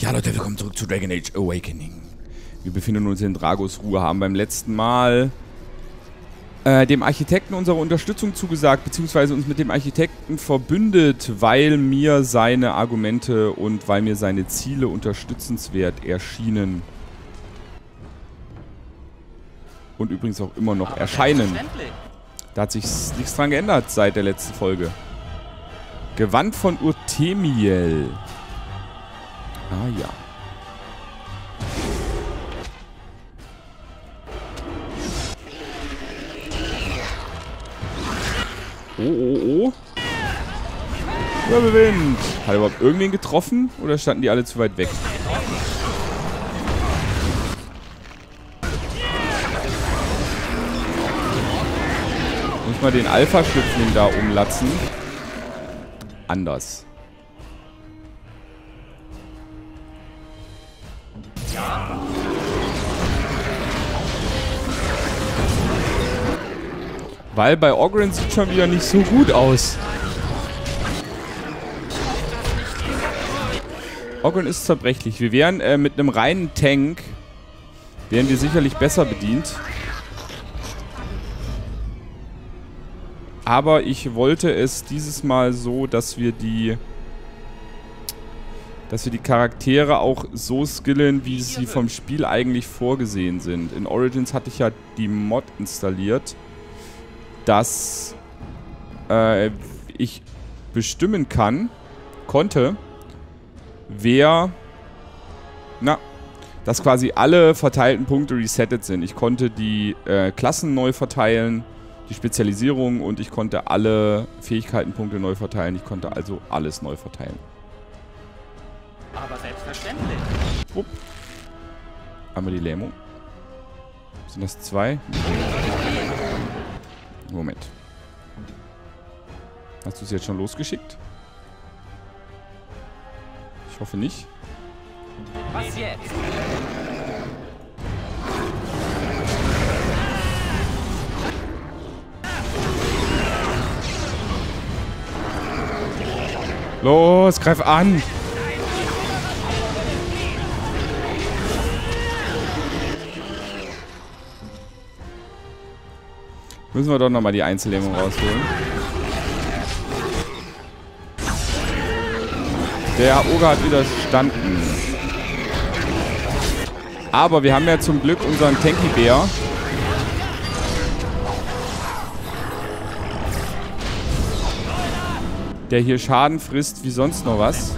Ja, Leute, willkommen zurück zu Dragon Age Awakening. Wir befinden uns in Dragos Ruhe, haben beim letzten Mal äh, dem Architekten unsere Unterstützung zugesagt, beziehungsweise uns mit dem Architekten verbündet, weil mir seine Argumente und weil mir seine Ziele unterstützenswert erschienen. Und übrigens auch immer noch erscheinen. Da hat sich nichts dran geändert seit der letzten Folge. Gewand von Urtemiel. Ah ja. Oh, oh, oh. Wirbelwind. Hat er überhaupt irgendwen getroffen? Oder standen die alle zu weit weg? Muss mal den Alpha-Schlüpfling da umlatzen. Anders. Weil bei Ogren sieht schon wieder nicht so gut aus. Ogren ist zerbrechlich. Wir wären äh, mit einem reinen Tank wären wir sicherlich besser bedient. Aber ich wollte es dieses Mal so, dass wir die dass wir die Charaktere auch so skillen, wie sie vom Spiel eigentlich vorgesehen sind. In Origins hatte ich ja die Mod installiert dass äh, ich bestimmen kann, konnte, wer, na, dass quasi alle verteilten Punkte resettet sind. Ich konnte die äh, Klassen neu verteilen, die Spezialisierung und ich konnte alle Fähigkeitenpunkte neu verteilen. Ich konnte also alles neu verteilen. Aber selbstverständlich. Upp. Einmal die Lähmung. Sind das zwei? Moment. Hast du es jetzt schon losgeschickt? Ich hoffe nicht. Was jetzt? Los, greif an! Müssen wir doch nochmal die Einzellähmung rausholen. Der Oger hat widerstanden. Aber wir haben ja zum Glück unseren Tanky-Bär. Der hier Schaden frisst wie sonst noch was.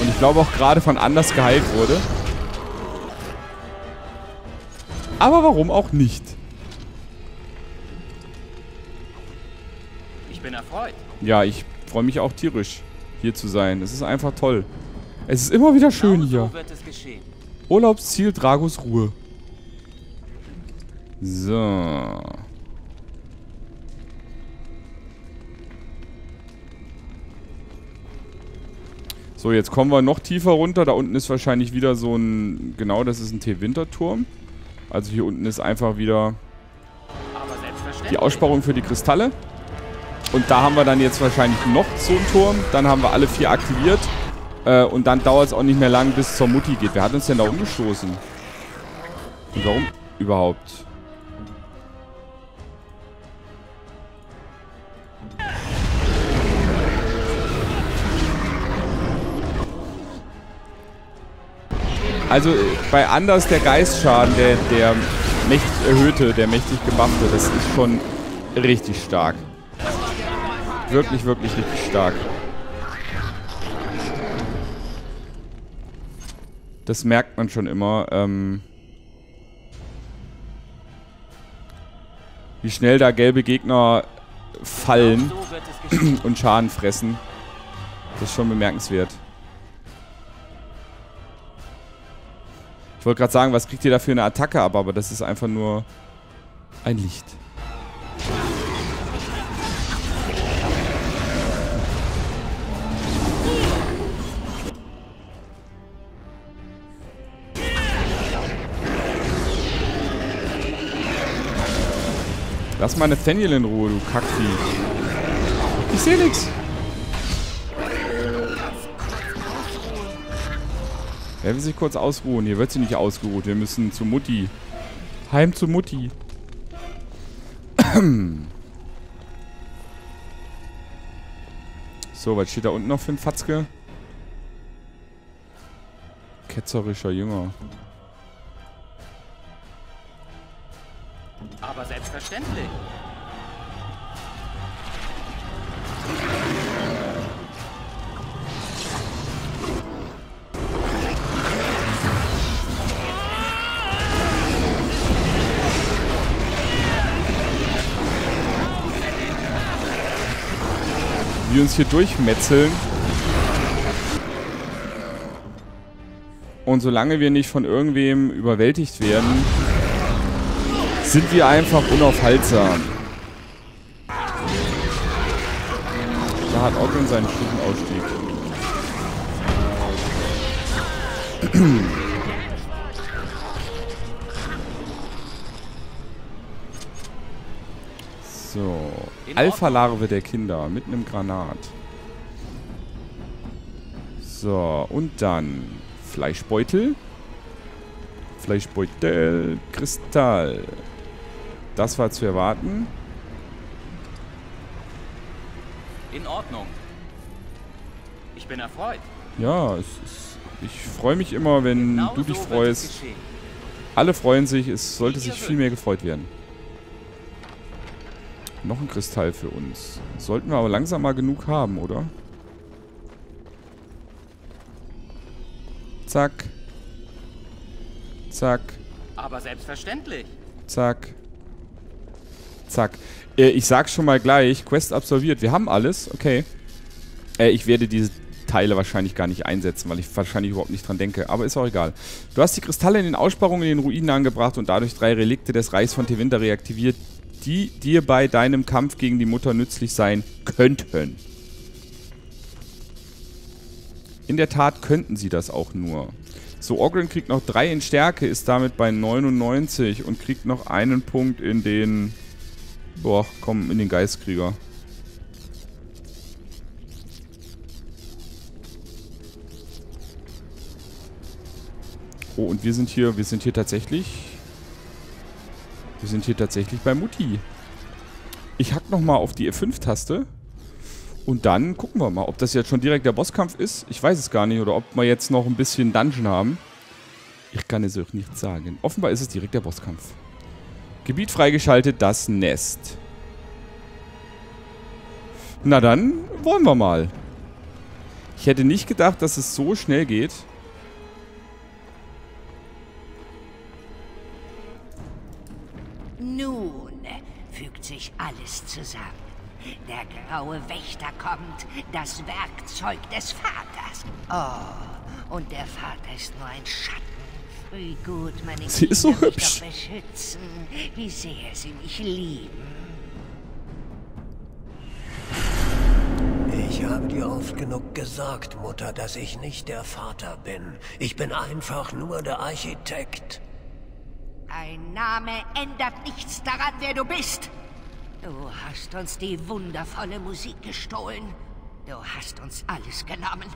Und ich glaube auch gerade von anders geheilt wurde. Aber warum auch nicht? Ja, ich freue mich auch tierisch, hier zu sein. Es ist einfach toll. Es ist immer wieder schön genau hier. Urlaubsziel Dragos Ruhe. So. So, jetzt kommen wir noch tiefer runter. Da unten ist wahrscheinlich wieder so ein... Genau, das ist ein T-Winterturm. Also hier unten ist einfach wieder die Aussparung für die Kristalle. Und da haben wir dann jetzt wahrscheinlich noch so einen Turm. Dann haben wir alle vier aktiviert. Äh, und dann dauert es auch nicht mehr lang, bis es zur Mutti geht. Wer hat uns denn da umgestoßen? Und warum überhaupt? Also äh, bei Anders der Geistschaden, der, der mächtig erhöhte, der mächtig gebuffte, das ist schon richtig stark wirklich, wirklich richtig stark. Das merkt man schon immer. Ähm, wie schnell da gelbe Gegner fallen und Schaden fressen. Das ist schon bemerkenswert. Ich wollte gerade sagen, was kriegt ihr da für eine Attacke ab, aber das ist einfach nur ein Licht. Lass mal Nathaniel in Ruhe, du Kackvieh. Ich sehe nix. Wer will sich kurz ausruhen? Hier wird sie nicht ausgeruht. Wir müssen zu Mutti. Heim zu Mutti. so, was steht da unten noch für ein Fatzke? Ketzerischer Jünger. Selbstverständlich. Wir uns hier durchmetzeln. Und solange wir nicht von irgendwem überwältigt werden, sind wir einfach unaufhaltsam. Da hat Ogden seinen Stufenausstieg. So. Alpha-Larve der Kinder mit einem Granat. So, und dann Fleischbeutel. Fleischbeutel, Kristall. Das war zu erwarten. In Ordnung. Ich bin erfreut. Ja, es ist, ich freue mich immer, wenn Genau du dich so freust. Alle freuen sich, es sollte sich viel mehr gefreut werden. Noch ein Kristall für uns. Sollten wir aber langsam mal genug haben, oder? Zack. Zack. Aber selbstverständlich. Zack. Zack. Äh, ich sag schon mal gleich, Quest absolviert. Wir haben alles, okay. Äh, ich werde diese Teile wahrscheinlich gar nicht einsetzen, weil ich wahrscheinlich überhaupt nicht dran denke. Aber ist auch egal. Du hast die Kristalle in den Aussparungen in den Ruinen angebracht und dadurch drei Relikte des Reichs von Tevinter reaktiviert, die dir bei deinem Kampf gegen die Mutter nützlich sein könnten. In der Tat könnten sie das auch nur. So, Ogren kriegt noch 3 in Stärke, ist damit bei 99 und kriegt noch einen Punkt in den... Boah, komm, in den Geistkrieger. Oh, und wir sind hier, wir sind hier tatsächlich... Wir sind hier tatsächlich bei Mutti. Ich hack nochmal auf die F5-Taste. Und dann gucken wir mal, ob das jetzt schon direkt der Bosskampf ist. Ich weiß es gar nicht. Oder ob wir jetzt noch ein bisschen Dungeon haben. Ich kann es euch nicht sagen. Offenbar ist es direkt der Bosskampf. Gebiet freigeschaltet, das Nest. Na dann, wollen wir mal. Ich hätte nicht gedacht, dass es so schnell geht. Nun fügt sich alles zusammen. Der graue Wächter kommt, das Werkzeug des Vaters. Oh, und der Vater ist nur ein Schatten. Wie gut meine Sie ist so hübsch. wie sehr sie mich lieben. Ich habe dir oft genug gesagt, Mutter, dass ich nicht der Vater bin. Ich bin einfach nur der Architekt. Ein Name ändert nichts daran, wer du bist. Du hast uns die wundervolle Musik gestohlen. Du hast uns alles genommen.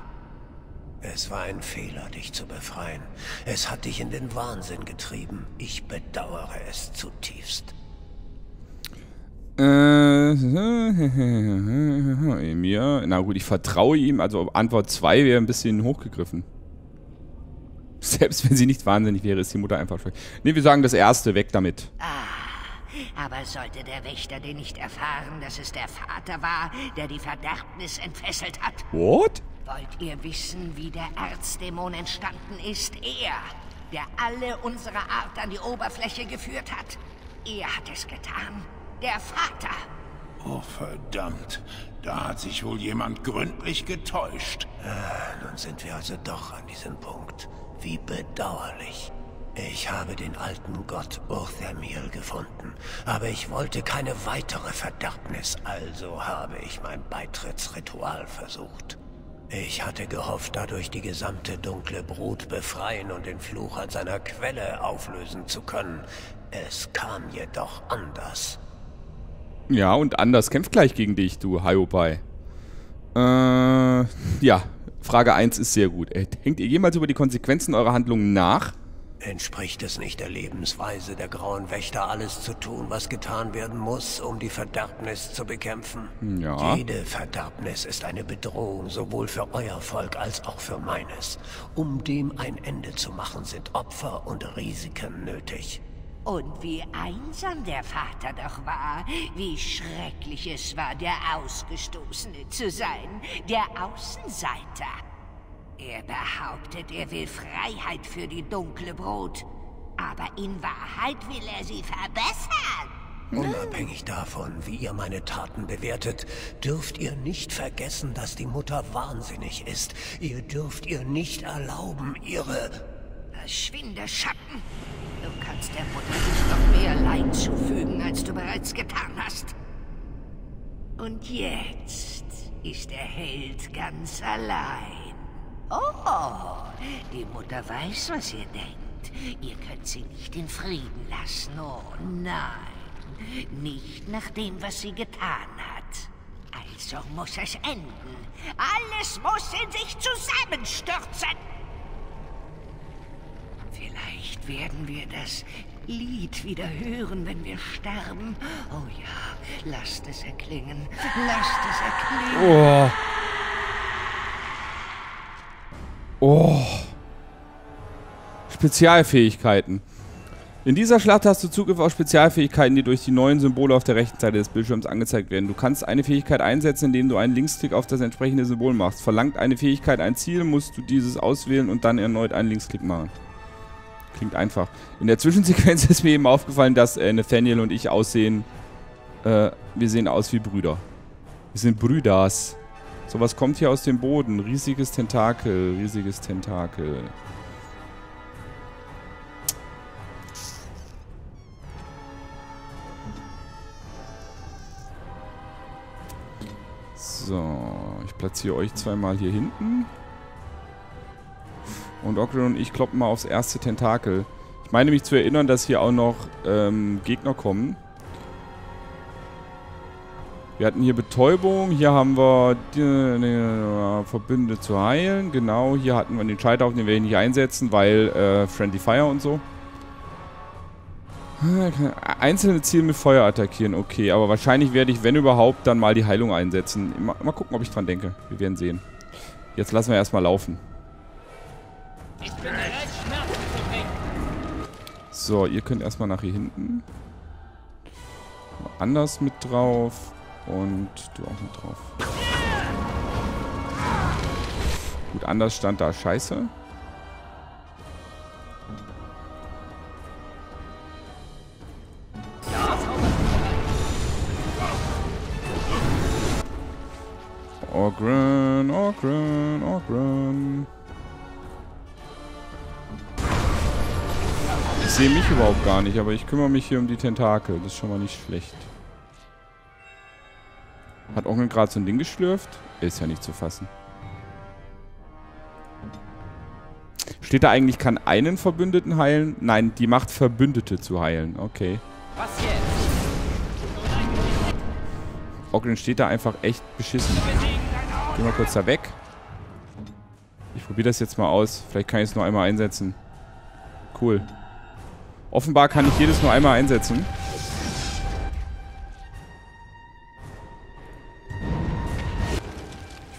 Es war ein Fehler, dich zu befreien. Es hat dich in den Wahnsinn getrieben. Ich bedauere es zutiefst. Äh, mir. Na gut, ich vertraue ihm. Also Antwort 2 wäre ein bisschen hochgegriffen. Selbst wenn sie nicht wahnsinnig wäre, ist die Mutter einfach schlecht. Ne, wir sagen das erste, weg damit. Aber sollte der Wächter denn nicht erfahren, dass es der Vater war, der die Verderbnis entfesselt hat? What? Wollt ihr wissen, wie der Erzdämon entstanden ist? Er, der alle unsere Art an die Oberfläche geführt hat. Er hat es getan. Der Vater. Oh, verdammt. Da hat sich wohl jemand gründlich getäuscht. Nun sind wir also doch an diesem Punkt. Wie bedauerlich. Ich habe den alten Gott Urthermil gefunden, aber ich wollte keine weitere Verderbnis, also habe ich mein Beitrittsritual versucht. Ich hatte gehofft, dadurch die gesamte dunkle Brut befreien und den Fluch an seiner Quelle auflösen zu können. Es kam jedoch anders. Ja, und Anders kämpft gleich gegen dich, du Hyopai. Äh, ja. Frage 1 ist sehr gut. Äh, denkt ihr jemals über die Konsequenzen eurer Handlungen nach? Entspricht es nicht der Lebensweise der Grauen Wächter, alles zu tun, was getan werden muss, um die Verderbnis zu bekämpfen? Ja. Jede Verderbnis ist eine Bedrohung, sowohl für euer Volk als auch für meines. Um dem ein Ende zu machen, sind Opfer und Risiken nötig. Und wie einsam der Vater doch war, wie schrecklich es war, der Ausgestoßene zu sein, der Außenseiter. Er behauptet, er will Freiheit für die dunkle Brut, aber in Wahrheit will er sie verbessern. Unabhängig davon, wie ihr meine Taten bewertet, dürft ihr nicht vergessen, dass die Mutter wahnsinnig ist. Ihr dürft ihr nicht erlauben, ihre... Verschwinde, Schatten. Du kannst der Mutter nicht noch mehr Leid zufügen, als du bereits getan hast. Und jetzt ist der Held ganz allein. Oh, die Mutter weiß, was ihr denkt. Ihr könnt sie nicht in Frieden lassen. Oh nein, nicht nach dem, was sie getan hat. Also muss es enden. Alles muss in sich zusammenstürzen. Vielleicht werden wir das Lied wieder hören, wenn wir sterben. Oh ja, lasst es erklingen. Lasst es erklingen. Oh. Oh. Spezialfähigkeiten. In dieser Schlacht hast du Zugriff auf Spezialfähigkeiten, die durch die neuen Symbole auf der rechten Seite des Bildschirms angezeigt werden. Du kannst eine Fähigkeit einsetzen, indem du einen Linksklick auf das entsprechende Symbol machst. Verlangt eine Fähigkeit ein Ziel, musst du dieses auswählen und dann erneut einen Linksklick machen. Klingt einfach. In der Zwischensequenz ist mir eben aufgefallen, dass äh, Nathaniel und ich aussehen. Äh, wir sehen aus wie Brüder. Wir sind Brüders. Sowas kommt hier aus dem Boden. Riesiges Tentakel, riesiges Tentakel. So, ich platziere euch zweimal hier hinten. Und Ogren und ich kloppen mal aufs erste Tentakel. Ich meine mich zu erinnern, dass hier auch noch ähm, Gegner kommen. Wir hatten hier Betäubung, hier haben wir die, die, Verbünde zu heilen. Genau, hier hatten wir den Schalter, auf den wir nicht einsetzen, weil äh, Friendly Fire und so. Einzelne Ziele mit Feuer attackieren, okay. Aber wahrscheinlich werde ich, wenn überhaupt, dann mal die Heilung einsetzen. Mal, mal gucken, ob ich dran denke. Wir werden sehen. Jetzt lassen wir erstmal laufen. So, ihr könnt erstmal nach hier hinten. Anders mit drauf. Und du auch mit drauf. Gut, anders stand da scheiße. Ogren, Ogren, Ogren. Ich sehe mich überhaupt gar nicht, aber ich kümmere mich hier um die Tentakel. Das ist schon mal nicht schlecht. Hat Ogren gerade so ein Ding geschlürft? Ist ja nicht zu fassen. Steht da eigentlich, kann einen Verbündeten heilen? Nein, die macht Verbündete zu heilen. Okay. Was jetzt? Ogren steht da einfach echt beschissen. Geh mal kurz da weg. Ich probiere das jetzt mal aus. Vielleicht kann ich es nur einmal einsetzen. Cool. Offenbar kann ich jedes nur einmal einsetzen.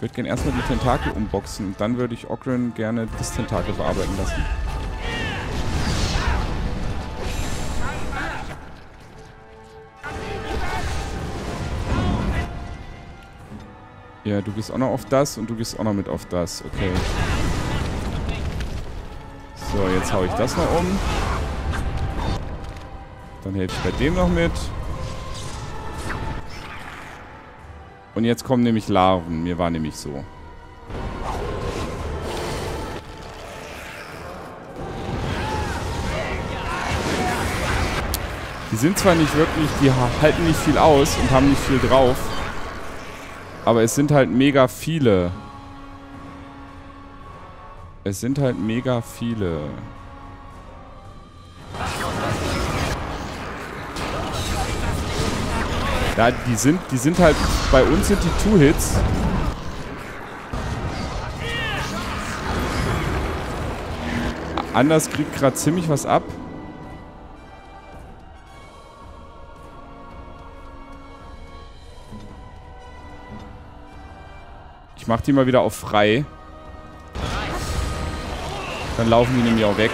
Ich würde gerne erstmal die Tentakel umboxen und dann würde ich Ogren gerne das Tentakel bearbeiten lassen. Ja, du gehst auch noch auf das und du gehst auch noch mit auf das. Okay. So, jetzt hau ich das noch um. Dann helfe ich bei dem noch mit. Und jetzt kommen nämlich Larven. Mir war nämlich so. Die sind zwar nicht wirklich, die halten nicht viel aus und haben nicht viel drauf. Aber es sind halt mega viele. Es sind halt mega viele. Ja, die sind, die sind halt, bei uns sind die Two-Hits. Anders kriegt gerade ziemlich was ab. Ich mach die mal wieder auf frei. Dann laufen die nämlich auch weg.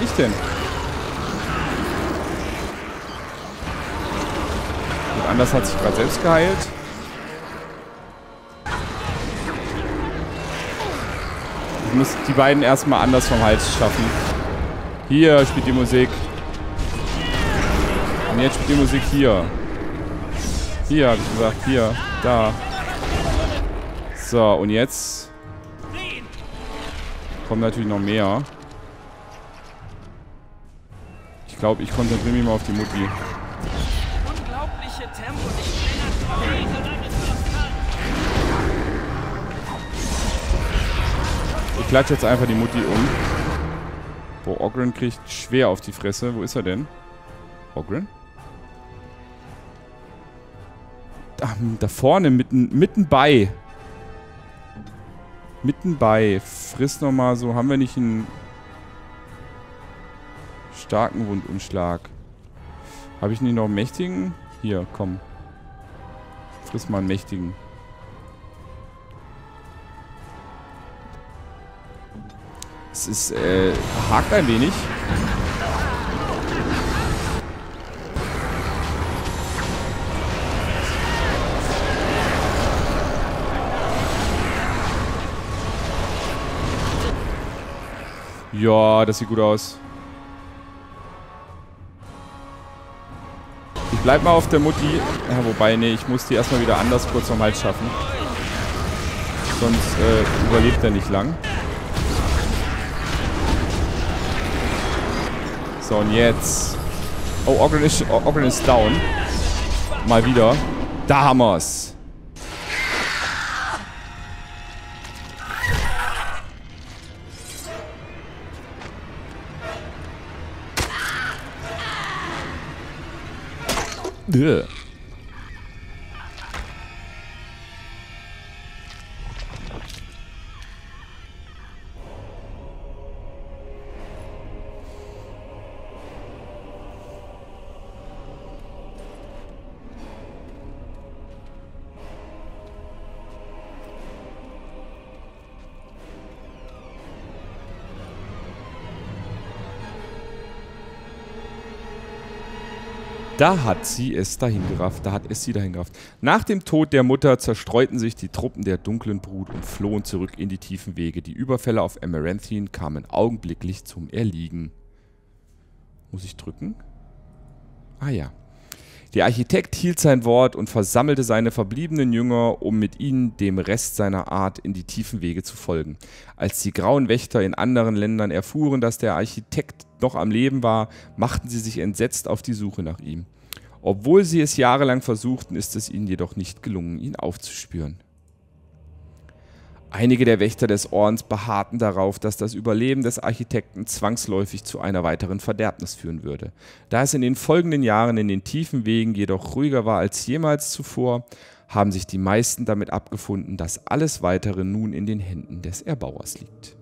Bin ich denn? Gut, anders hat sich gerade selbst geheilt. Ich muss die beiden erstmal anders vom Hals schaffen. Hier spielt die Musik. Und jetzt spielt die Musik hier. Hier, habe ich gesagt. Hier. Da. So, und jetzt kommen natürlich noch mehr. Glaube, ich konzentriere mich mal auf die Mutti. Unglaubliche Tempo, Ich klatsche jetzt einfach die Mutti um. Boah, Ogren kriegt schwer auf die Fresse. Wo ist er denn? Ogren? Da, da vorne, mitten, mitten bei. Mitten bei. Friss nochmal so. Haben wir nicht einen starken Wundumschlag? Habe ich nicht noch einen mächtigen? Hier, komm. Friss mal einen mächtigen. Es ist, äh, hakt ein wenig. Ja, das sieht gut aus. Bleib mal auf der Mutti. Ja, wobei, nee, ich muss die erstmal wieder anders kurz vom Hals schaffen. Sonst äh, überlebt er nicht lang. So, und jetzt. Oh, Ogren ist, Ogren ist down. Mal wieder. Da haben wir's. Ugh. Da hat sie es dahin gerafft. Da hat es sie dahin gerafft. Nach dem Tod der Mutter zerstreuten sich die Truppen der dunklen Brut und flohen zurück in die tiefen Wege. Die Überfälle auf Amaranthine kamen augenblicklich zum Erliegen. Muss ich drücken? Ah ja. Der Architekt hielt sein Wort und versammelte seine verbliebenen Jünger, um mit ihnen dem Rest seiner Art in die tiefen Wege zu folgen. Als die grauen Wächter in anderen Ländern erfuhren, dass der Architekt noch am Leben war, machten sie sich entsetzt auf die Suche nach ihm. Obwohl sie es jahrelang versuchten, ist es ihnen jedoch nicht gelungen, ihn aufzuspüren. Einige der Wächter des Ordens beharrten darauf, dass das Überleben des Architekten zwangsläufig zu einer weiteren Verderbnis führen würde. Da es in den folgenden Jahren in den tiefen Wegen jedoch ruhiger war als jemals zuvor, haben sich die meisten damit abgefunden, dass alles Weitere nun in den Händen des Erbauers liegt.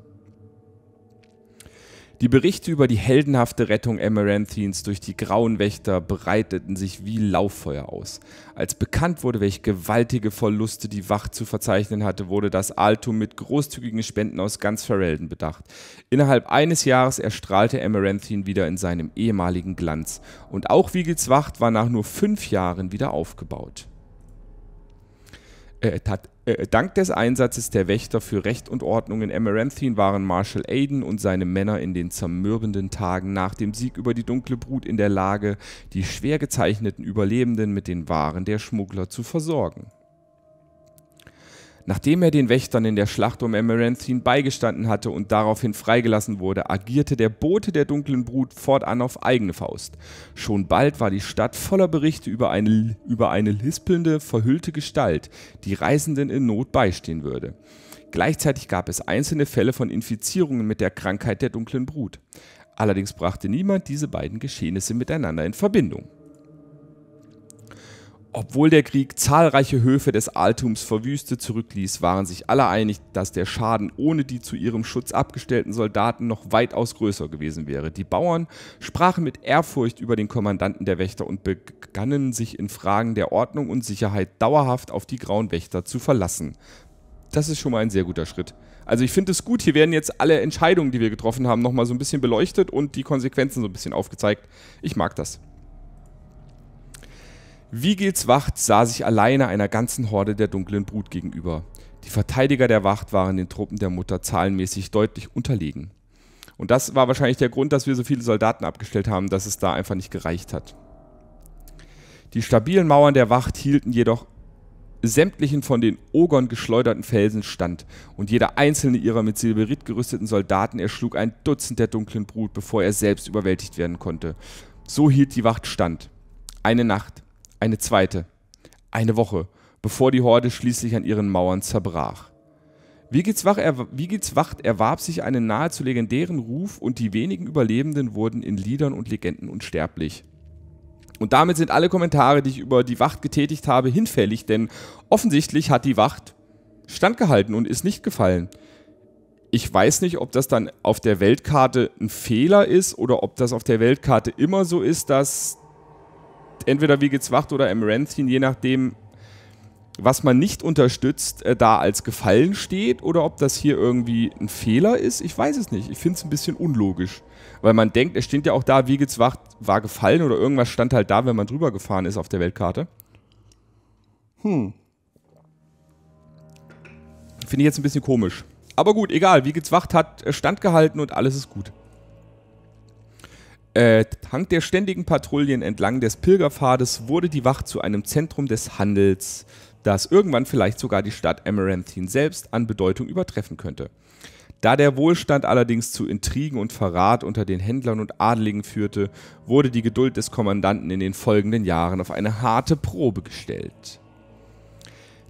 Die Berichte über die heldenhafte Rettung Amaranthines durch die Grauen Wächter breiteten sich wie Lauffeuer aus. Als bekannt wurde, welche gewaltige Verluste die Wacht zu verzeichnen hatte, wurde das Altum mit großzügigen Spenden aus ganz Ferelden bedacht. Innerhalb eines Jahres erstrahlte Amaranthine wieder in seinem ehemaligen Glanz. Und auch Wiegels Wacht war nach nur fünf Jahren wieder aufgebaut. Äh, tat, äh, dank des Einsatzes der Wächter für Recht und Ordnung in Amaranthine waren Marshal Aiden und seine Männer in den zermürbenden Tagen nach dem Sieg über die dunkle Brut in der Lage, die schwer gezeichneten Überlebenden mit den Waren der Schmuggler zu versorgen. Nachdem er den Wächtern in der Schlacht um Amaranthine beigestanden hatte und daraufhin freigelassen wurde, agierte der Bote der dunklen Brut fortan auf eigene Faust. Schon bald war die Stadt voller Berichte über eine, über eine lispelnde, verhüllte Gestalt, die Reisenden in Not beistehen würde. Gleichzeitig gab es einzelne Fälle von Infizierungen mit der Krankheit der dunklen Brut. Allerdings brachte niemand diese beiden Geschehnisse miteinander in Verbindung. Obwohl der Krieg zahlreiche Höfe des Altums verwüstet zurückließ, waren sich alle einig, dass der Schaden ohne die zu ihrem Schutz abgestellten Soldaten noch weitaus größer gewesen wäre. Die Bauern sprachen mit Ehrfurcht über den Kommandanten der Wächter und begannen sich in Fragen der Ordnung und Sicherheit dauerhaft auf die grauen Wächter zu verlassen. Das ist schon mal ein sehr guter Schritt. Also ich finde es gut, hier werden jetzt alle Entscheidungen, die wir getroffen haben, nochmal so ein bisschen beleuchtet und die Konsequenzen so ein bisschen aufgezeigt. Ich mag das. Vigils Wacht sah sich alleine einer ganzen Horde der dunklen Brut gegenüber. Die Verteidiger der Wacht waren den Truppen der Mutter zahlenmäßig deutlich unterlegen. Und das war wahrscheinlich der Grund, dass wir so viele Soldaten abgestellt haben, dass es da einfach nicht gereicht hat. Die stabilen Mauern der Wacht hielten jedoch sämtlichen von den Ogern geschleuderten Felsen stand, und jeder einzelne ihrer mit Silberit gerüsteten Soldaten erschlug ein Dutzend der dunklen Brut, bevor er selbst überwältigt werden konnte. So hielt die Wacht stand. Eine Nacht, eine zweite, eine Woche, bevor die Horde schließlich an ihren Mauern zerbrach. Vigils Wacht erwarb sich einen nahezu legendären Ruf und die wenigen Überlebenden wurden in Liedern und Legenden unsterblich. Und damit sind alle Kommentare, die ich über die Wacht getätigt habe, hinfällig, denn offensichtlich hat die Wacht standgehalten und ist nicht gefallen. Ich weiß nicht, ob das dann auf der Weltkarte ein Fehler ist oder ob das auf der Weltkarte immer so ist, dass entweder wie Wacht oder Amaranthine, je nachdem, was man nicht unterstützt, äh, da als gefallen steht oder ob das hier irgendwie ein Fehler ist. Ich weiß es nicht. Ich finde es ein bisschen unlogisch. Weil man denkt, es steht ja auch da, Wiegels Wacht war gefallen oder irgendwas stand halt da, wenn man drüber gefahren ist auf der Weltkarte. Hm. Finde ich jetzt ein bisschen komisch. Aber gut, egal. Wiegels Wacht hat äh, standgehalten und alles ist gut. Äh, dank der ständigen Patrouillen entlang des Pilgerpfades wurde die Wacht zu einem Zentrum des Handels, das irgendwann vielleicht sogar die Stadt Amaranthine selbst an Bedeutung übertreffen könnte. Da der Wohlstand allerdings zu Intrigen und Verrat unter den Händlern und Adeligen führte, wurde die Geduld des Kommandanten in den folgenden Jahren auf eine harte Probe gestellt.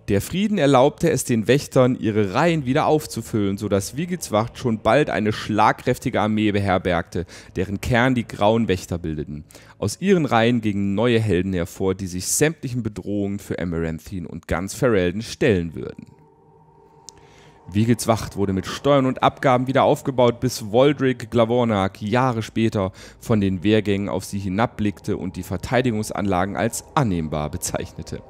Der Frieden erlaubte es den Wächtern, ihre Reihen wieder aufzufüllen, sodass Vigitswacht schon bald eine schlagkräftige Armee beherbergte, deren Kern die Grauen Wächter bildeten. Aus ihren Reihen gingen neue Helden hervor, die sich sämtlichen Bedrohungen für Amaranthine und ganz Ferelden stellen würden. Vigils Wacht wurde mit Steuern und Abgaben wieder aufgebaut, bis Woldrick Glavornak Jahre später von den Wehrgängen auf sie hinabblickte und die Verteidigungsanlagen als annehmbar bezeichnete.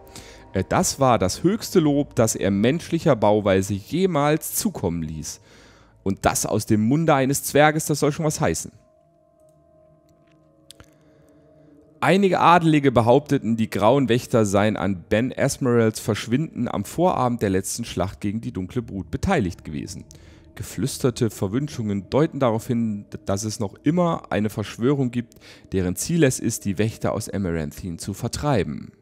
Äh, das war das höchste Lob, das er menschlicher Bauweise jemals zukommen ließ. Und das aus dem Munde eines Zwerges, das soll schon was heißen. Einige Adelige behaupteten, die Grauen Wächter seien an Ben Esmeralds Verschwinden am Vorabend der letzten Schlacht gegen die Dunkle Brut beteiligt gewesen. Geflüsterte Verwünschungen deuten darauf hin, dass es noch immer eine Verschwörung gibt, deren Ziel es ist, die Wächter aus Amaranthine zu vertreiben.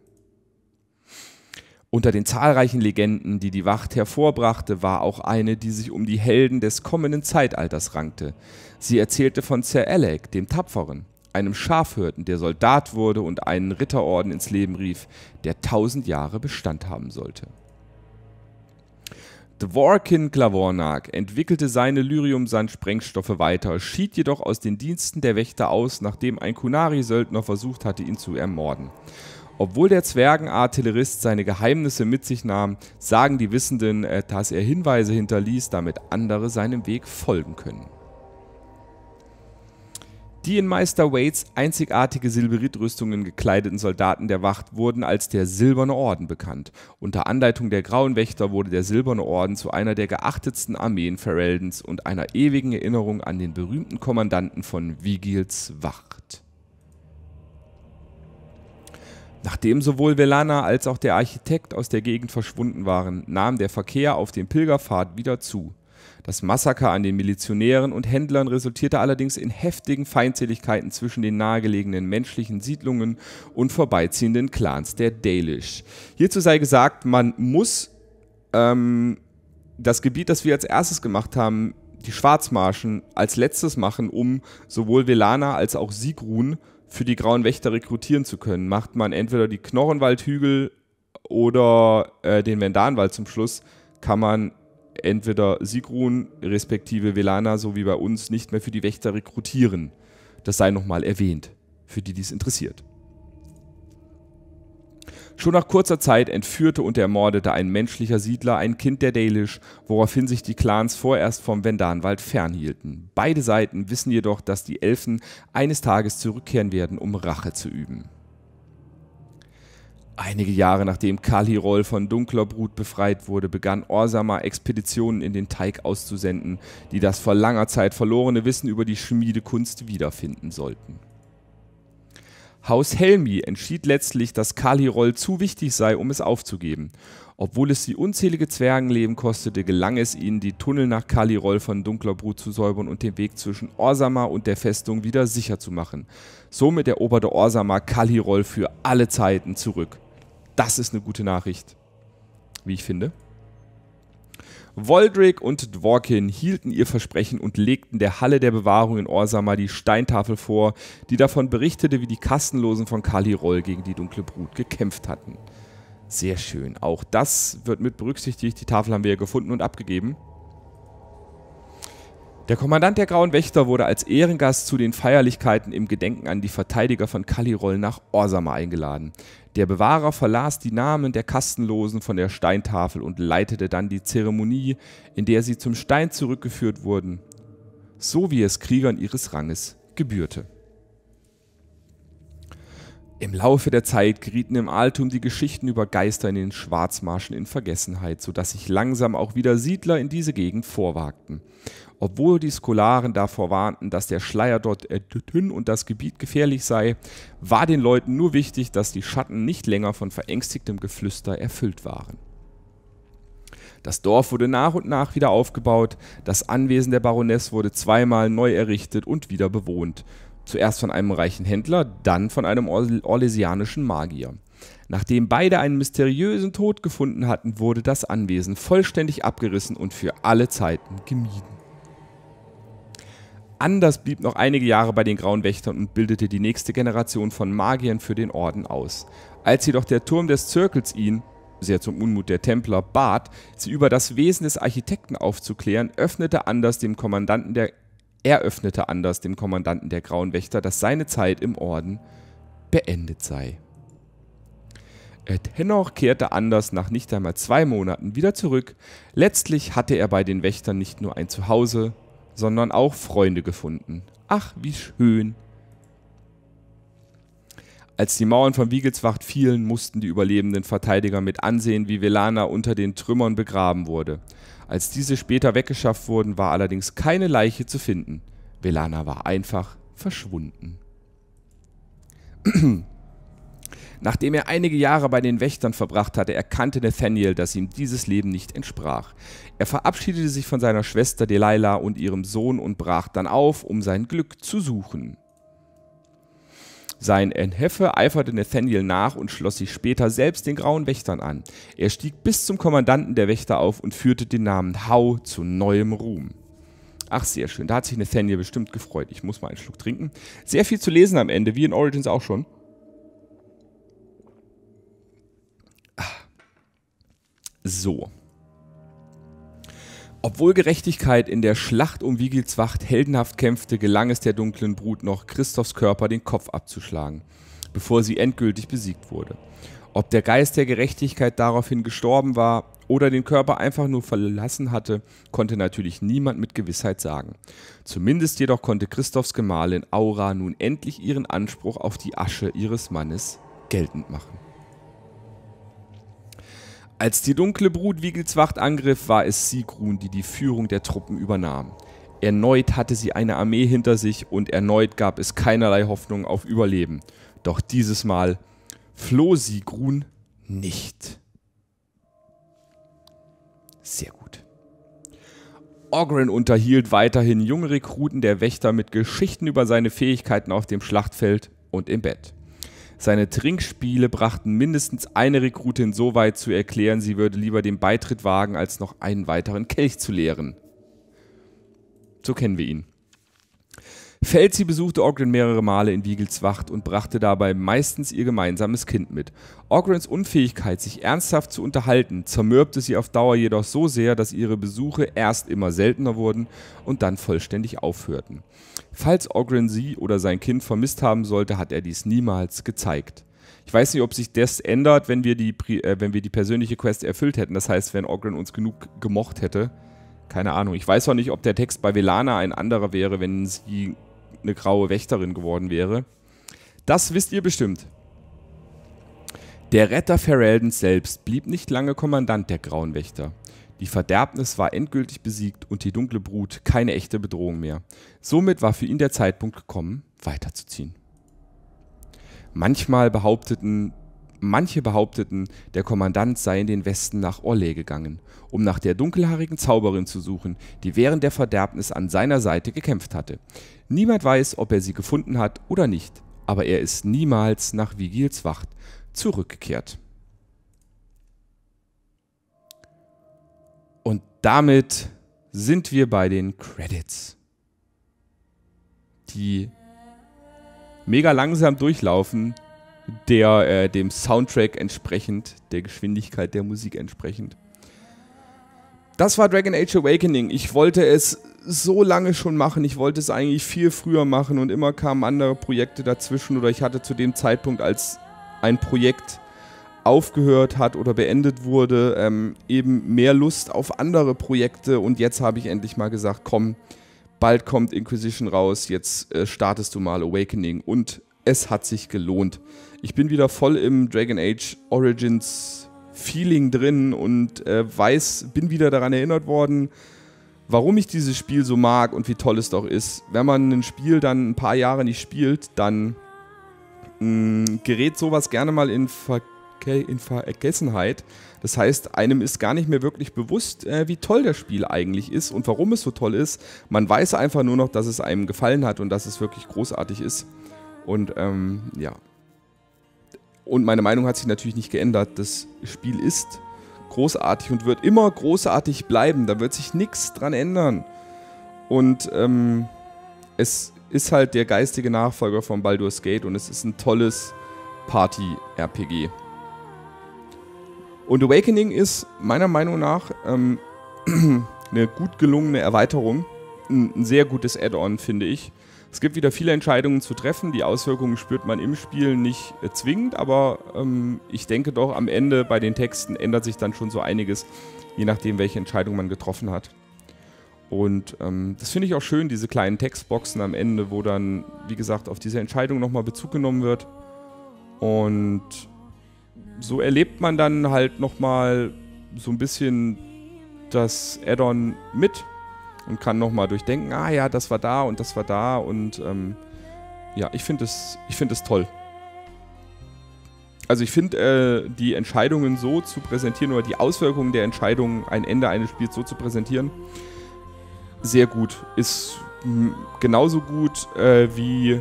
Unter den zahlreichen Legenden, die die Wacht hervorbrachte, war auch eine, die sich um die Helden des kommenden Zeitalters rankte. Sie erzählte von Sir Alec, dem Tapferen, einem Schafhirten, der Soldat wurde und einen Ritterorden ins Leben rief, der tausend Jahre Bestand haben sollte. Dworkin Klavornak entwickelte seine Lyrium-Sand-Sprengstoffe weiter, schied jedoch aus den Diensten der Wächter aus, nachdem ein Kunari-Söldner versucht hatte, ihn zu ermorden. Obwohl der Zwergenartillerist seine Geheimnisse mit sich nahm, sagen die Wissenden, äh, dass er Hinweise hinterließ, damit andere seinem Weg folgen können. Die in Meister Waits einzigartige Silberitrüstungen gekleideten Soldaten der Wacht wurden als der Silberne Orden bekannt. Unter Anleitung der Grauen Wächter wurde der Silberne Orden zu einer der geachtetsten Armeen Fereldens und einer ewigen Erinnerung an den berühmten Kommandanten von Vigils Wacht. Nachdem sowohl Velana als auch der Architekt aus der Gegend verschwunden waren, nahm der Verkehr auf dem Pilgerpfad wieder zu. Das Massaker an den Milizionären und Händlern resultierte allerdings in heftigen Feindseligkeiten zwischen den nahegelegenen menschlichen Siedlungen und vorbeiziehenden Clans der Dalish. Hierzu sei gesagt, man muss ähm, das Gebiet, das wir als erstes gemacht haben, die Schwarzmarschen, als letztes machen, um sowohl Velana als auch Sigrun für die Grauen Wächter rekrutieren zu können, macht man entweder die Knorrenwaldhügel oder äh, den Vendanwald zum Schluss, kann man entweder Sigrun respektive Velana, so wie bei uns, nicht mehr für die Wächter rekrutieren. Das sei nochmal erwähnt, für die dies interessiert. Schon nach kurzer Zeit entführte und ermordete ein menschlicher Siedler ein Kind der Dalish, woraufhin sich die Clans vorerst vom Vendanwald fernhielten. Beide Seiten wissen jedoch, dass die Elfen eines Tages zurückkehren werden, um Rache zu üben. Einige Jahre nachdem Kalirol von dunkler Brut befreit wurde, begann Orsama Expeditionen in den Teig auszusenden, die das vor langer Zeit verlorene Wissen über die Schmiedekunst wiederfinden sollten. Haus Helmi entschied letztlich, dass Kalirol zu wichtig sei, um es aufzugeben. Obwohl es sie unzählige Zwergenleben kostete, gelang es ihnen, die Tunnel nach Kalirol von dunkler Brut zu säubern und den Weg zwischen Orsama und der Festung wieder sicher zu machen. Somit eroberte Orsama Kalirol für alle Zeiten zurück. Das ist eine gute Nachricht, wie ich finde. Voldrick und Dworkin hielten ihr Versprechen und legten der Halle der Bewahrung in Orsama die Steintafel vor, die davon berichtete, wie die Kastenlosen von Kalirol gegen die dunkle Brut gekämpft hatten. Sehr schön. Auch das wird mit berücksichtigt. Die Tafel haben wir ja gefunden und abgegeben. Der Kommandant der Grauen Wächter wurde als Ehrengast zu den Feierlichkeiten im Gedenken an die Verteidiger von Kalirol nach Orsama eingeladen. Der Bewahrer verlas die Namen der Kastenlosen von der Steintafel und leitete dann die Zeremonie, in der sie zum Stein zurückgeführt wurden, so wie es Kriegern ihres Ranges gebührte. Im Laufe der Zeit gerieten im Altum die Geschichten über Geister in den Schwarzmarschen in Vergessenheit, sodass sich langsam auch wieder Siedler in diese Gegend vorwagten. Obwohl die Skolaren davor warnten, dass der Schleier dort dünn und das Gebiet gefährlich sei, war den Leuten nur wichtig, dass die Schatten nicht länger von verängstigtem Geflüster erfüllt waren. Das Dorf wurde nach und nach wieder aufgebaut, das Anwesen der Baroness wurde zweimal neu errichtet und wieder bewohnt, Zuerst von einem reichen Händler, dann von einem orlesianischen Magier. Nachdem beide einen mysteriösen Tod gefunden hatten, wurde das Anwesen vollständig abgerissen und für alle Zeiten gemieden. Anders blieb noch einige Jahre bei den Grauen Wächtern und bildete die nächste Generation von Magiern für den Orden aus. Als jedoch der Turm des Zirkels ihn, sehr zum Unmut der Templer, bat, sie über das Wesen des Architekten aufzuklären, öffnete Anders dem Kommandanten der eröffnete Anders dem Kommandanten der Grauen Wächter, dass seine Zeit im Orden beendet sei. Dennoch kehrte Anders nach nicht einmal zwei Monaten wieder zurück. Letztlich hatte er bei den Wächtern nicht nur ein Zuhause, sondern auch Freunde gefunden. Ach, wie schön. Als die Mauern von Wiegelswacht fielen, mussten die überlebenden Verteidiger mit ansehen, wie Velana unter den Trümmern begraben wurde. Als diese später weggeschafft wurden, war allerdings keine Leiche zu finden. Velana war einfach verschwunden. Nachdem er einige Jahre bei den Wächtern verbracht hatte, erkannte Nathaniel, dass ihm dieses Leben nicht entsprach. Er verabschiedete sich von seiner Schwester Delilah und ihrem Sohn und brach dann auf, um sein Glück zu suchen. Sein Neffe eiferte Nathaniel nach und schloss sich später selbst den Grauen Wächtern an. Er stieg bis zum Kommandanten der Wächter auf und führte den Namen Hau zu neuem Ruhm. Ach, sehr schön. Da hat sich Nathaniel bestimmt gefreut. Ich muss mal einen Schluck trinken. Sehr viel zu lesen am Ende, wie in Origins auch schon. So. Obwohl Gerechtigkeit in der Schlacht um Wigilswacht heldenhaft kämpfte, gelang es der dunklen Brut noch, Christophs Körper den Kopf abzuschlagen, bevor sie endgültig besiegt wurde. Ob der Geist der Gerechtigkeit daraufhin gestorben war oder den Körper einfach nur verlassen hatte, konnte natürlich niemand mit Gewissheit sagen. Zumindest jedoch konnte Christophs Gemahlin Aura nun endlich ihren Anspruch auf die Asche ihres Mannes geltend machen. Als die dunkle Brut Wiegelswacht angriff, war es Sigrun, die die Führung der Truppen übernahm. Erneut hatte sie eine Armee hinter sich und erneut gab es keinerlei Hoffnung auf Überleben. Doch dieses Mal floh Sigrun nicht. Sehr gut. Ogren unterhielt weiterhin junge Rekruten der Wächter mit Geschichten über seine Fähigkeiten auf dem Schlachtfeld und im Bett. Seine Trinkspiele brachten mindestens eine Rekrutin so weit zu erklären, sie würde lieber den Beitritt wagen, als noch einen weiteren Kelch zu leeren. So kennen wir ihn. Felsi besuchte Ogren mehrere Male in Wiegelswacht und brachte dabei meistens ihr gemeinsames Kind mit. Ogrens Unfähigkeit, sich ernsthaft zu unterhalten, zermürbte sie auf Dauer jedoch so sehr, dass ihre Besuche erst immer seltener wurden und dann vollständig aufhörten. Falls Ogren sie oder sein Kind vermisst haben sollte, hat er dies niemals gezeigt. Ich weiß nicht, ob sich das ändert, wenn wir die, äh, wenn wir die persönliche Quest erfüllt hätten. Das heißt, wenn Ogren uns genug gemocht hätte. Keine Ahnung. Ich weiß auch nicht, ob der Text bei Velana ein anderer wäre, wenn sie eine graue Wächterin geworden wäre. Das wisst ihr bestimmt. Der Retter Ferelden selbst blieb nicht lange Kommandant der Grauen Wächter. Die Verderbnis war endgültig besiegt und die dunkle Brut keine echte Bedrohung mehr. Somit war für ihn der Zeitpunkt gekommen, weiterzuziehen. Manchmal behaupteten, manche behaupteten, der Kommandant sei in den Westen nach Orlais gegangen, um nach der dunkelhaarigen Zauberin zu suchen, die während der Verderbnis an seiner Seite gekämpft hatte. Niemand weiß, ob er sie gefunden hat oder nicht, aber er ist niemals nach Vigils Wacht zurückgekehrt. Und damit sind wir bei den Credits, die mega langsam durchlaufen, der äh, dem Soundtrack entsprechend, der Geschwindigkeit der Musik entsprechend. Das war Dragon Age Awakening. Ich wollte es so lange schon machen. Ich wollte es eigentlich viel früher machen und immer kamen andere Projekte dazwischen oder ich hatte zu dem Zeitpunkt, als ein Projekt aufgehört hat oder beendet wurde, ähm, eben mehr Lust auf andere Projekte und jetzt habe ich endlich mal gesagt, komm, bald kommt Inquisition raus, jetzt äh, startest du mal Awakening und es hat sich gelohnt. Ich bin wieder voll im Dragon Age Origins Feeling drin und äh, weiß, bin wieder daran erinnert worden, warum ich dieses Spiel so mag und wie toll es doch ist. Wenn man ein Spiel dann ein paar Jahre nicht spielt, dann mh, mm, gerät sowas gerne mal in, Ver in Vergessenheit. Das heißt, einem ist gar nicht mehr wirklich bewusst, äh, wie toll das Spiel eigentlich ist und warum es so toll ist. Man weiß einfach nur noch, dass es einem gefallen hat und dass es wirklich großartig ist. Und ähm, ja. Und meine Meinung hat sich natürlich nicht geändert. Das Spiel ist großartig und wird immer großartig bleiben. Da wird sich nichts dran ändern. Und ähm, es ist halt der geistige Nachfolger von Baldur's Gate und es ist ein tolles Party-RPG. Und Awakening ist meiner Meinung nach ähm, eine gut gelungene Erweiterung. Ein, ein sehr gutes Add-on, finde ich. Es gibt wieder viele Entscheidungen zu treffen. Die Auswirkungen spürt man im Spiel nicht äh, zwingend, aber ähm, ich denke doch, am Ende bei den Texten ändert sich dann schon so einiges, je nachdem, welche Entscheidung man getroffen hat. Und ähm, das finde ich auch schön, diese kleinen Textboxen am Ende, wo dann, wie gesagt, auf diese Entscheidung nochmal Bezug genommen wird. Und so erlebt man dann halt nochmal so ein bisschen das Add-on mit und kann nochmal durchdenken, ah ja, das war da und das war da und ähm, ja, ich finde es find toll. Also ich finde äh, die Entscheidungen so zu präsentieren oder die Auswirkungen der Entscheidungen, ein Ende eines Spiels so zu präsentieren, sehr gut. Ist genauso gut äh, wie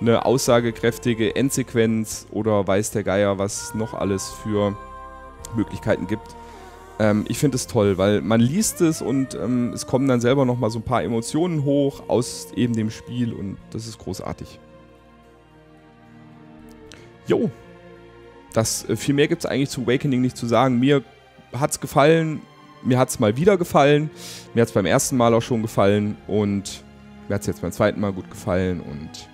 eine aussagekräftige Endsequenz oder weiß der Geier, was noch alles für Möglichkeiten gibt. Ähm, ich finde es toll, weil man liest es und ähm, es kommen dann selber nochmal so ein paar Emotionen hoch aus eben dem Spiel und das ist großartig. Jo, das, äh, viel mehr gibt es eigentlich zu Awakening nicht zu sagen. Mir hat es gefallen, mir hat es mal wieder gefallen, mir hat es beim ersten Mal auch schon gefallen und mir hat es jetzt beim zweiten Mal gut gefallen und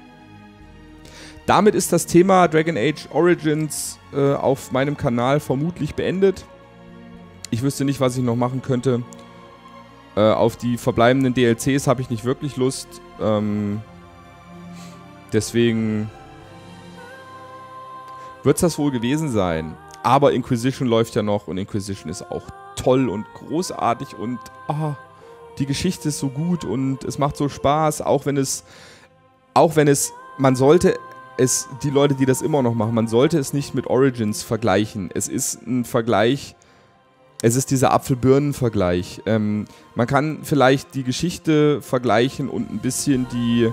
damit ist das Thema Dragon Age Origins äh, auf meinem Kanal vermutlich beendet. Ich wüsste nicht, was ich noch machen könnte. Äh, auf die verbleibenden DLCs habe ich nicht wirklich Lust. Ähm, deswegen wird es das wohl gewesen sein. Aber Inquisition läuft ja noch und Inquisition ist auch toll und großartig und ah, die Geschichte ist so gut und es macht so Spaß, auch wenn es, auch wenn es, man sollte es, die Leute, die das immer noch machen, man sollte es nicht mit Origins vergleichen. Es ist ein Vergleich, es ist dieser Apfel-Birnen-Vergleich. Ähm, man kann vielleicht die Geschichte vergleichen und ein bisschen die,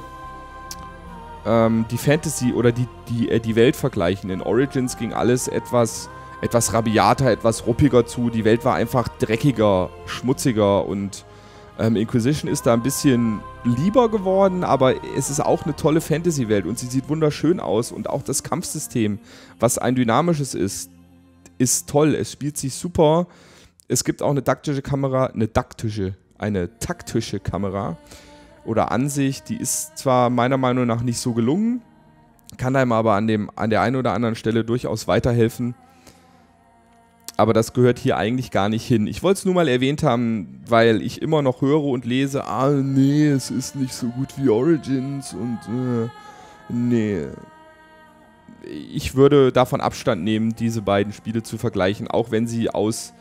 ähm, die Fantasy oder die, die, äh, die Welt vergleichen. In Origins ging alles etwas, etwas rabiater, etwas ruppiger zu. Die Welt war einfach dreckiger, schmutziger und ähm, Inquisition ist da ein bisschen lieber geworden, aber es ist auch eine tolle Fantasy-Welt und sie sieht wunderschön aus und auch das Kampfsystem, was ein dynamisches ist, ist toll. Es spielt sich super. Es gibt auch eine taktische Kamera, eine taktische, eine taktische Kamera oder Ansicht, die ist zwar meiner Meinung nach nicht so gelungen, kann einem aber an, dem, an der einen oder anderen Stelle durchaus weiterhelfen. Aber das gehört hier eigentlich gar nicht hin. Ich wollte es nur mal erwähnt haben, weil ich immer noch höre und lese, ah nee, es ist nicht so gut wie Origins und äh, nee. Ich würde davon Abstand nehmen, diese beiden Spiele zu vergleichen, auch wenn sie aus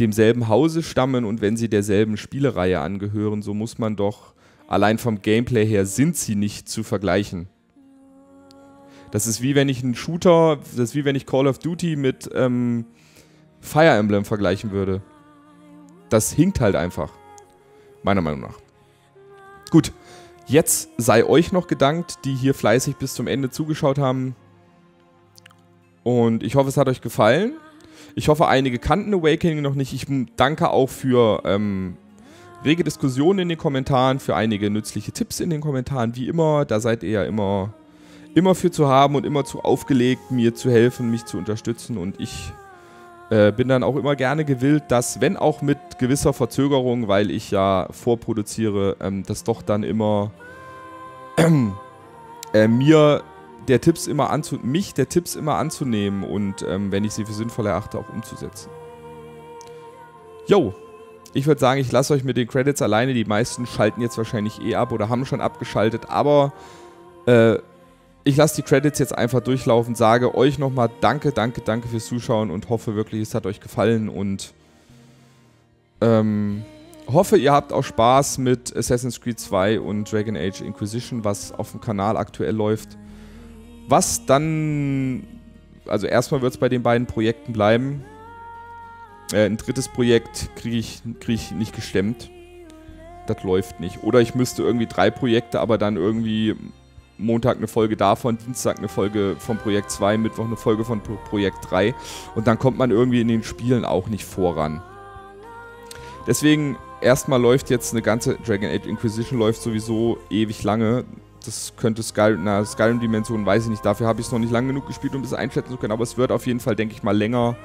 demselben Hause stammen und wenn sie derselben Spielereihe angehören, so muss man doch allein vom Gameplay her sind sie nicht zu vergleichen. Das ist wie wenn ich einen Shooter, das ist wie wenn ich Call of Duty mit ähm, Fire Emblem vergleichen würde. Das hinkt halt einfach. Meiner Meinung nach. Gut, jetzt sei euch noch gedankt, die hier fleißig bis zum Ende zugeschaut haben. Und ich hoffe, es hat euch gefallen. Ich hoffe, einige kannten Awakening noch nicht. Ich danke auch für ähm, rege Diskussionen in den Kommentaren, für einige nützliche Tipps in den Kommentaren. Wie immer, da seid ihr ja immer immer für zu haben und immer zu aufgelegt, mir zu helfen, mich zu unterstützen. Und ich äh, bin dann auch immer gerne gewillt, dass, wenn auch mit gewisser Verzögerung, weil ich ja vorproduziere, ähm, das doch dann immer äh, mir der Tipps immer anzu mich der Tipps immer anzunehmen und ähm, wenn ich sie für sinnvoll erachte, auch umzusetzen. Jo, ich würde sagen, ich lasse euch mit den Credits alleine. Die meisten schalten jetzt wahrscheinlich eh ab oder haben schon abgeschaltet, aber äh, ich lasse die Credits jetzt einfach durchlaufen, sage euch nochmal danke, danke, danke fürs Zuschauen und hoffe wirklich, es hat euch gefallen und ähm, hoffe, ihr habt auch Spaß mit Assassin's Creed 2 und Dragon Age Inquisition, was auf dem Kanal aktuell läuft. Was dann, also erstmal wird es bei den beiden Projekten bleiben. Äh, ein drittes Projekt kriege ich, krieg ich nicht gestemmt. Das läuft nicht. Oder ich müsste irgendwie drei Projekte, aber dann irgendwie Montag eine Folge davon, Dienstag eine Folge von Projekt 2, Mittwoch eine Folge von Projekt 3 und dann kommt man irgendwie in den Spielen auch nicht voran. Deswegen erstmal läuft jetzt eine ganze Dragon Age Inquisition läuft sowieso ewig lange. Das könnte Skyrim, na, Skyrim-Dimension, weiß ich nicht. Dafür habe ich es noch nicht lang genug gespielt, um das einschätzen zu können. Aber es wird auf jeden Fall, denke ich mal, länger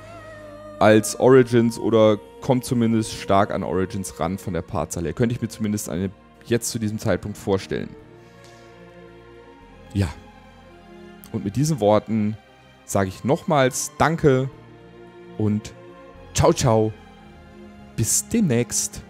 als Origins oder kommt zumindest stark an Origins ran von der Partzahl her. Könnte ich mir zumindest eine, jetzt zu diesem Zeitpunkt vorstellen. Ja. Und mit diesen Worten sage ich nochmals Danke und ciao, ciao. Bis demnächst.